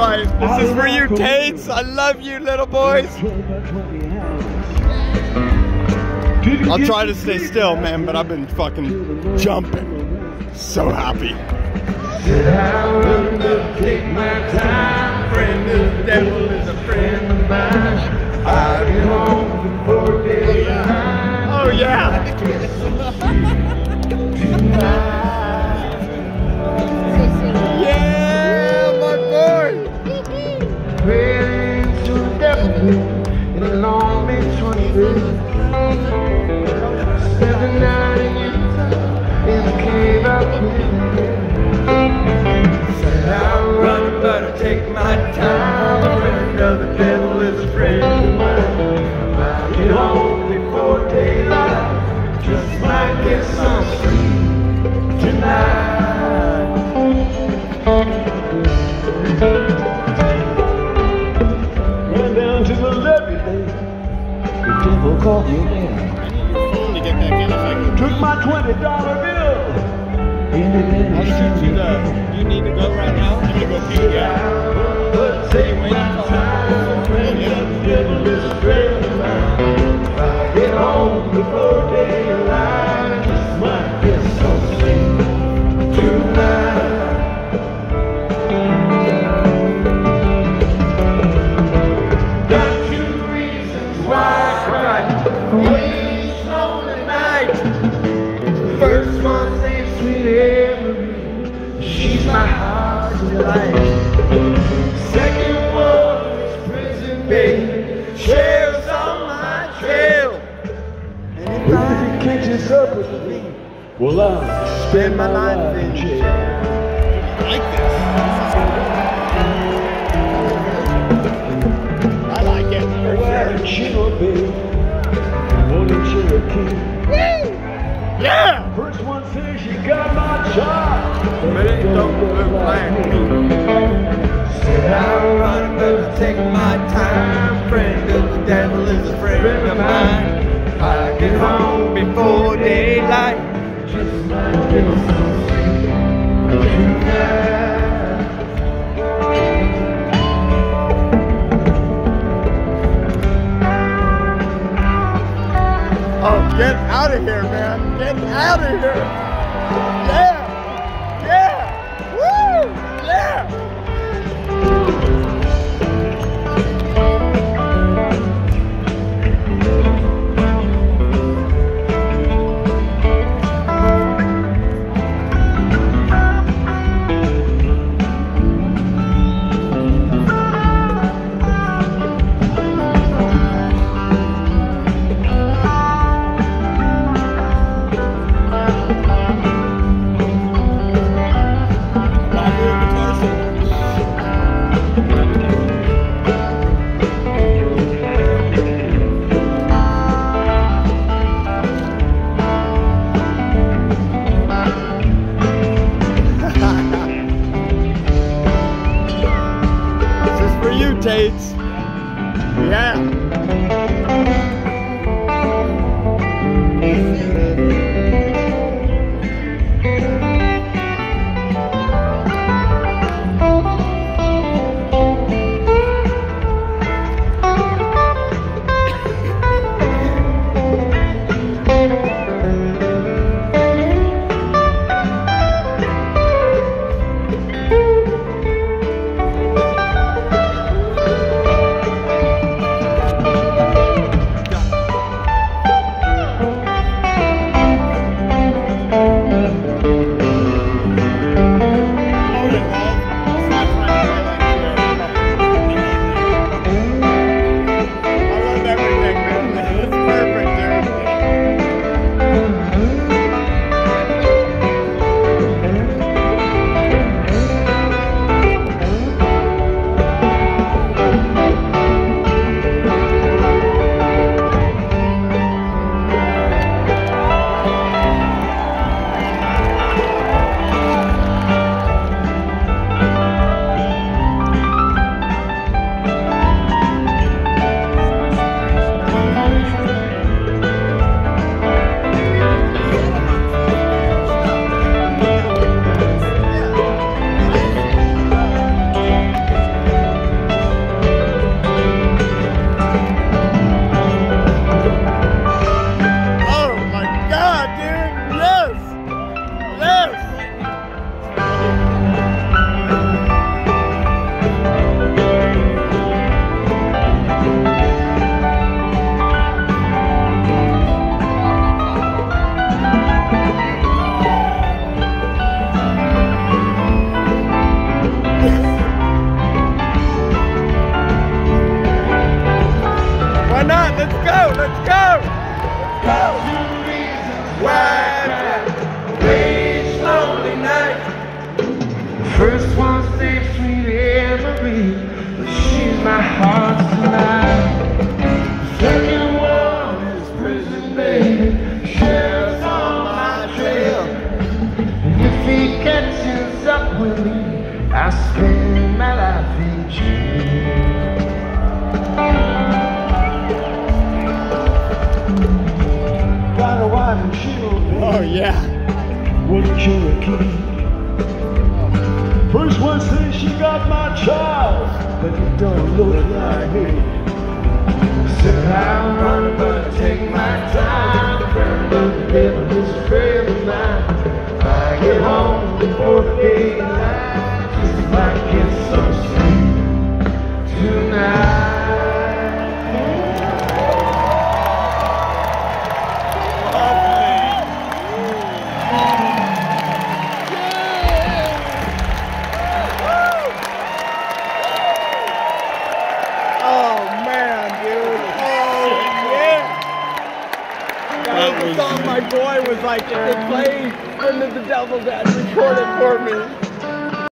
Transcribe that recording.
right. This is for you, Tates. I love you, little boys. I'll try to stay still, man, but I've been fucking jumping. So happy. My time. A friend of the devil is a friend of mine. I'll get home before daylight. Just might get some sleep tonight. Ran down to the levee, baby. The devil called me there. Took my twenty dollar bill. I'll shoot you the. You need to go right now. I'm gonna go pee. Take my time. Friend of well, I'll spend my life in jail. I like this. I like it. Well, chill, baby. Morning Cherokee. Yeah! First one says you got my job. But it don't look like me. Said I'll run, but I take my time. Friend of the devil is a friend of mine. I get home before daylight. Oh, get out of here, man. Get out of here. Yeah. Yeah. My heart tonight. Second one is prison, baby. Sheriff's on my trail. And if he catches up with me, I spend my life in jail. Got a wife and children. Oh yeah. What a Cherokee. First one says she got my child, but it don't look like me. Said I'm running, but take my time. Friend of the That was my boy was like, if plays, when did the devil dad record it for me?